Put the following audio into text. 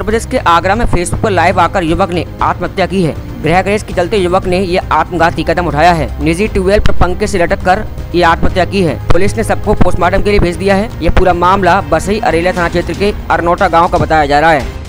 उत्तर प्रदेश के आगरा में फेसबुक पर लाइव आकर युवक ने आत्महत्या की है। गृह क्लेश के चलते युवक ने यह आत्मघाती कदम उठाया है। निजी ट्यूबवेल पर पंखे से लटक कर ये आत्महत्या की है। पुलिस ने सबको पोस्टमार्टम के लिए भेज दिया है। यह पूरा मामला बसई अरेला थाना क्षेत्र के अरनोटा गाँव का बताया जा रहा है।